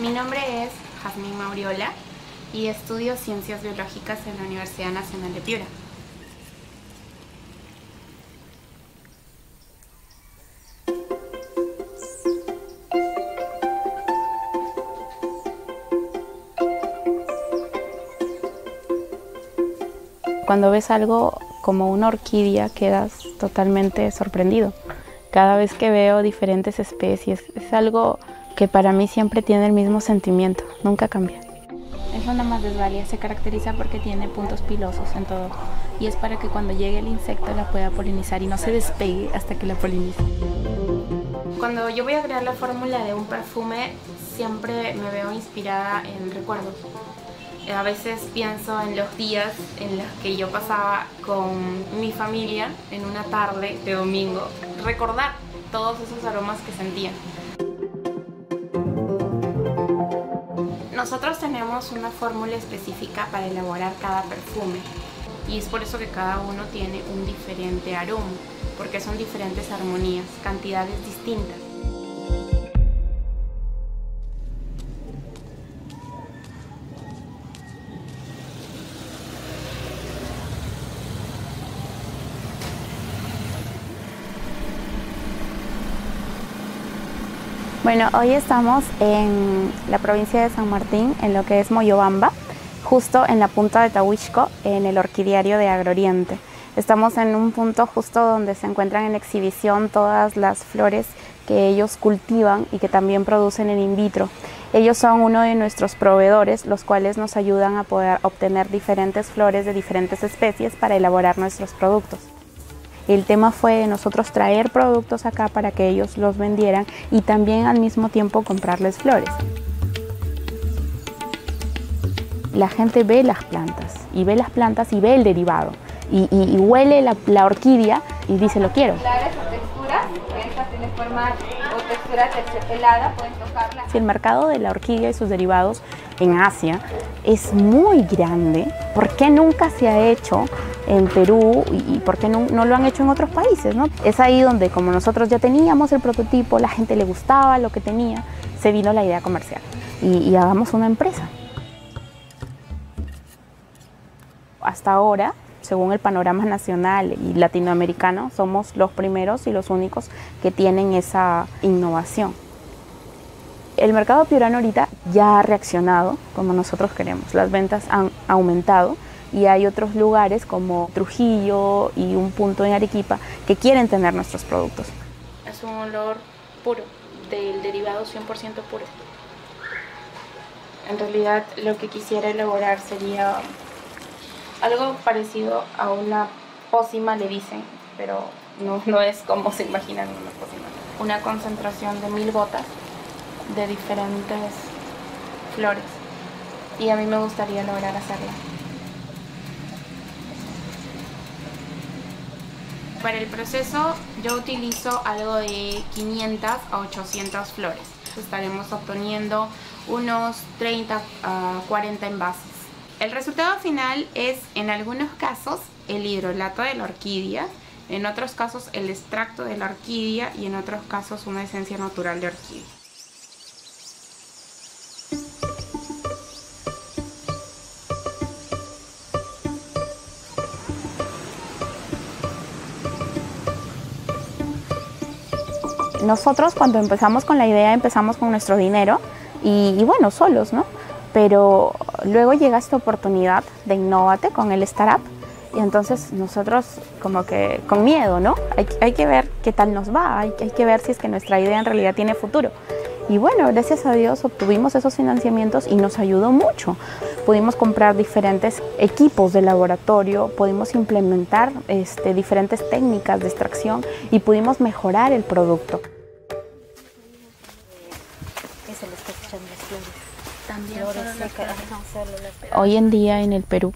Mi nombre es Jazmín Mauriola y estudio Ciencias Biológicas en la Universidad Nacional de Piura. Cuando ves algo como una orquídea quedas totalmente sorprendido. Cada vez que veo diferentes especies es algo que para mí siempre tiene el mismo sentimiento, nunca cambia. Es una madresvalia, se caracteriza porque tiene puntos pilosos en todo y es para que cuando llegue el insecto la pueda polinizar y no se despegue hasta que la polinice. Cuando yo voy a crear la fórmula de un perfume, siempre me veo inspirada en recuerdos. A veces pienso en los días en los que yo pasaba con mi familia en una tarde de domingo, recordar todos esos aromas que sentía. Nosotros tenemos una fórmula específica para elaborar cada perfume y es por eso que cada uno tiene un diferente aroma, porque son diferentes armonías, cantidades distintas. Bueno, hoy estamos en la provincia de San Martín, en lo que es Moyobamba, justo en la punta de Tahuixco, en el orquidiario de Agroriente. Estamos en un punto justo donde se encuentran en exhibición todas las flores que ellos cultivan y que también producen en in vitro. Ellos son uno de nuestros proveedores, los cuales nos ayudan a poder obtener diferentes flores de diferentes especies para elaborar nuestros productos. El tema fue de nosotros traer productos acá para que ellos los vendieran y también al mismo tiempo comprarles flores. La gente ve las plantas y ve las plantas y ve el derivado y, huele la, orquídea y dice lo quiero. Si el mercado de la orquídea y sus derivados en Asia es muy grande, ¿por qué nunca se ha hecho en Perú y, por qué no, lo han hecho en otros países? Es ahí donde como nosotros ya teníamos el prototipo, la gente le gustaba lo que tenía, se vino la idea comercial y, y hagamos una empresa. Hasta ahora según el panorama nacional y latinoamericano, somos los primeros y los únicos que tienen esa innovación. El mercado piurano ahorita ya ha reaccionado como nosotros queremos. Las ventas han aumentado y hay otros lugares como Trujillo y un punto en Arequipa que quieren tener nuestros productos. Es un olor puro, del derivado 100% puro. En realidad lo que quisiera elaborar sería algo parecido a una pócima le dicen, pero no, no es como se imaginan una pócima. Una concentración de mil gotas de diferentes flores y a mí me gustaría lograr hacerla. Para el proceso yo utilizo algo de 500 a 800 flores. Estaremos obteniendo unos 30 a 40 envases. El resultado final es, en algunos casos, el hidrolato de la orquídea, en otros casos el extracto de la orquídea y en otros casos una esencia natural de orquídea. Nosotros cuando empezamos con la idea empezamos con nuestro dinero y, y bueno, solos, ¿no? Pero luego llega esta oportunidad de Innovate con el startup y entonces nosotros como que con miedo, ¿no? Hay, que ver qué tal nos va, hay, hay, que ver si es que nuestra idea en realidad tiene futuro. Y bueno, gracias a Dios obtuvimos esos financiamientos y nos ayudó mucho. Pudimos comprar diferentes equipos de laboratorio, pudimos implementar este, diferentes técnicas de extracción y pudimos mejorar el producto. Hoy en día en el Perú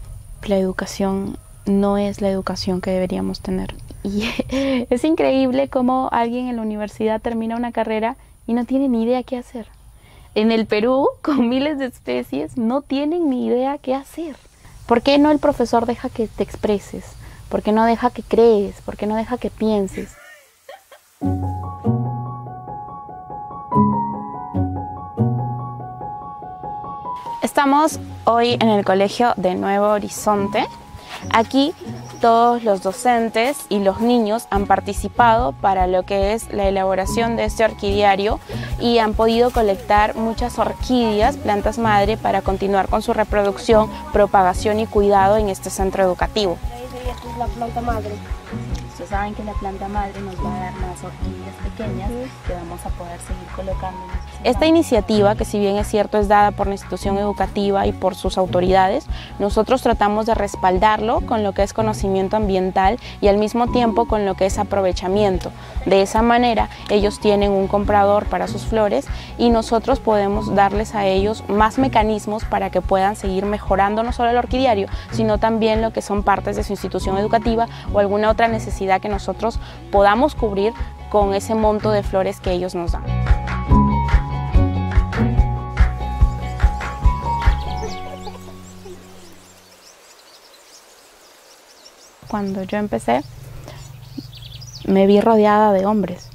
la educación no es la educación que deberíamos tener. Y es increíble cómo alguien en la universidad termina una carrera y no tiene ni idea qué hacer. En el Perú, con miles de especies, no tienen ni idea qué hacer. ¿Por qué no el profesor deja que te expreses? porque no deja que crees, porque no deja que pienses. Estamos hoy en el colegio de Nuevo Horizonte. Aquí todos los docentes y los niños han participado para lo que es la elaboración de este orquidiario y han podido colectar muchas orquídeas, plantas madre, para continuar con su reproducción, propagación y cuidado en este centro educativo. Ustedes saben que la planta madre nos va a dar más orquídeas pequeñas que vamos a poder seguir colocando. Esta iniciativa, que si bien es cierto es dada por la institución educativa y por sus autoridades, nosotros tratamos de respaldarlo con lo que es conocimiento ambiental y al mismo tiempo con lo que es aprovechamiento. De esa manera ellos tienen un comprador para sus flores y nosotros podemos darles a ellos más mecanismos para que puedan seguir mejorando no solo el orquidiario, sino también lo que son partes de su institución educativa o alguna otra necesidad que nosotros podamos cubrir con ese monto de flores que ellos nos dan. Cuando yo empecé, me vi rodeada de hombres.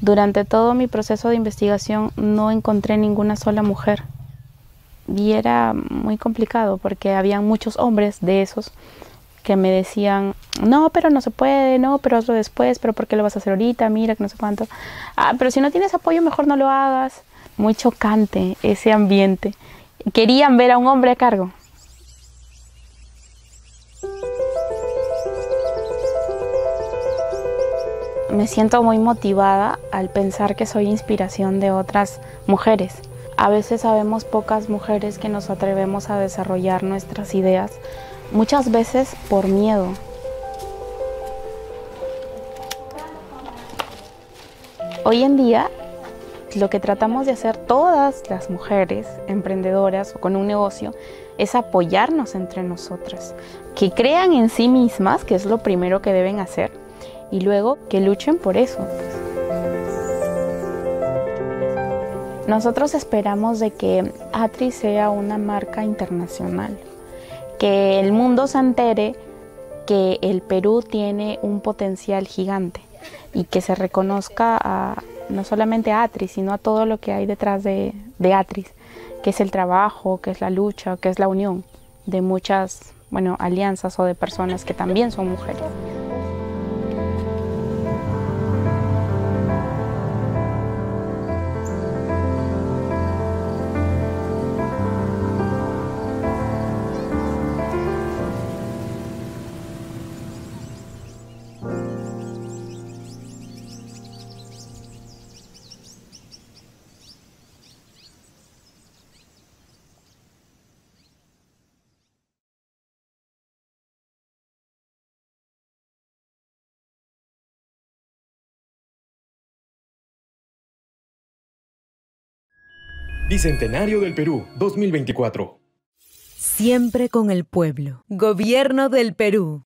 Durante todo mi proceso de investigación no encontré ninguna sola mujer. Y era muy complicado porque había muchos hombres de esos que me decían, no, pero no se puede, no, pero hazlo después, pero ¿por qué lo vas a hacer ahorita? Mira, que no sé cuánto. Ah, pero si no tienes apoyo, mejor no lo hagas. Muy chocante ese ambiente. Querían ver a un hombre a cargo. Me siento muy motivada al pensar que soy inspiración de otras mujeres. A veces sabemos pocas mujeres que nos atrevemos a desarrollar nuestras ideas muchas veces por miedo. Hoy en día lo que tratamos de hacer todas las mujeres emprendedoras o con un negocio es apoyarnos entre nosotras, que crean en sí mismas, que es lo primero que deben hacer, y luego que luchen por eso. Nosotros esperamos de que Atri sea una marca internacional que el mundo se entere que el Perú tiene un potencial gigante y que se reconozca a, no solamente a Atris, sino a todo lo que hay detrás de, de Atris, que es el trabajo, que es la lucha, que es la unión de muchas bueno, alianzas o de personas que también son mujeres. Bicentenario del Perú 2024. Siempre con el pueblo. Gobierno del Perú.